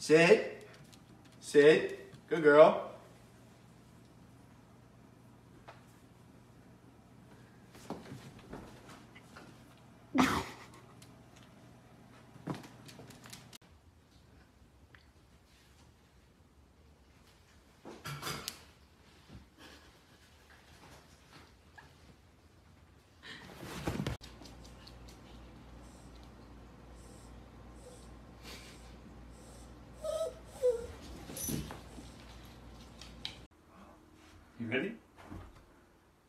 Sit. Sit. Good girl. You ready?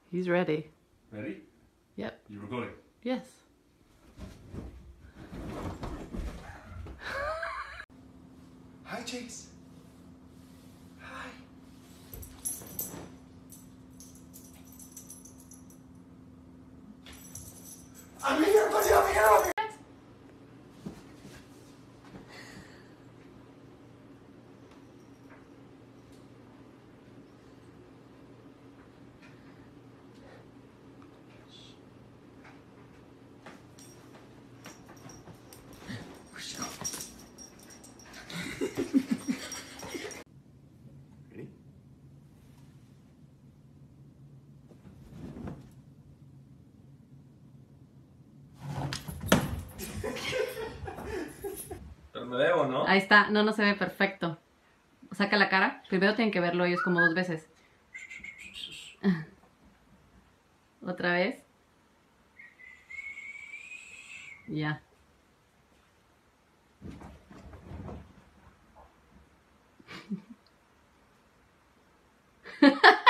He's ready. Ready? Yep. You recording? Yes. Hi, Chase. Hi. I'm here, buddy. I'm here. I'm here. ¿No? Ahí está. No, no se ve perfecto. Saca la cara. Primero tienen que verlo ellos como dos veces. Otra vez. Ya.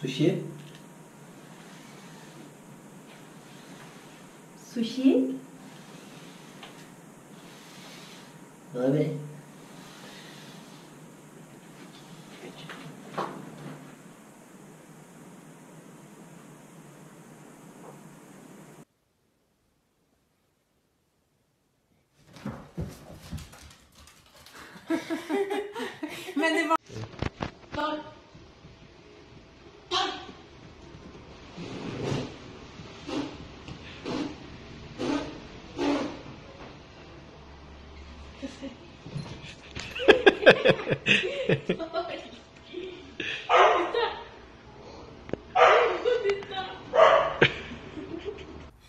Souchier Souchier Réveil. Men.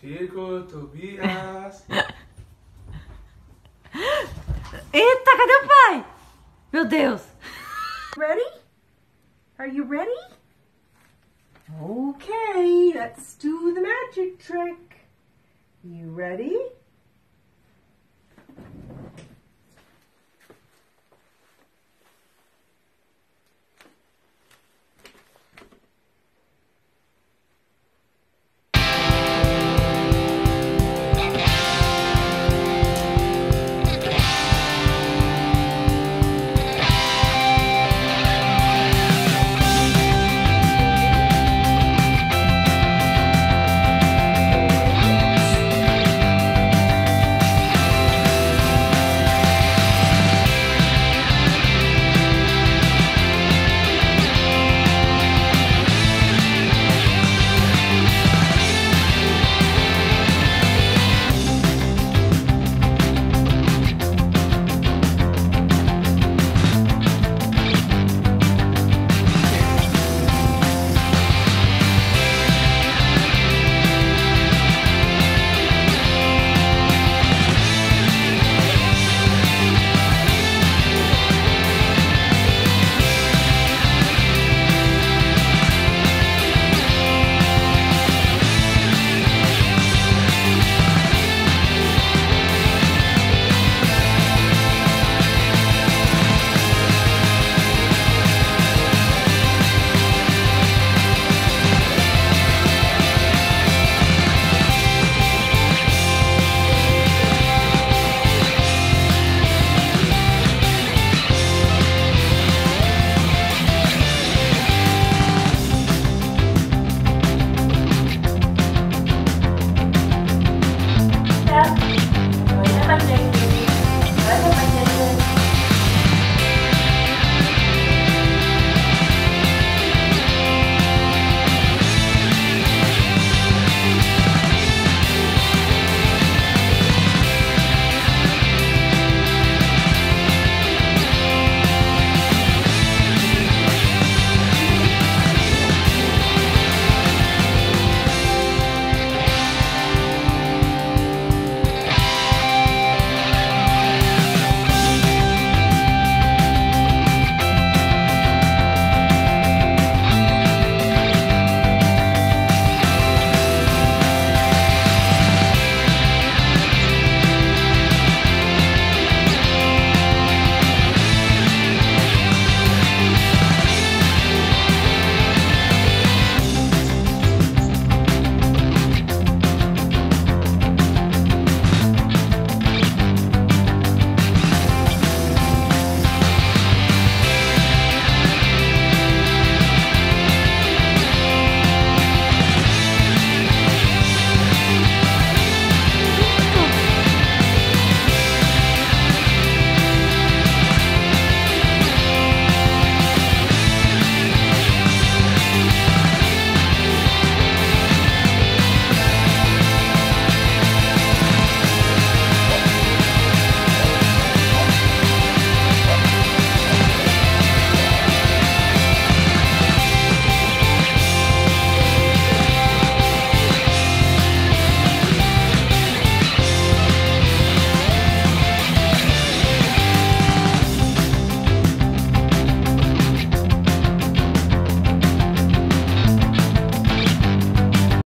Chico, Tobias. Eita, cadê o pai? Meu Deus. Ready? Are you ready? Okay, let's do the magic trick. You ready?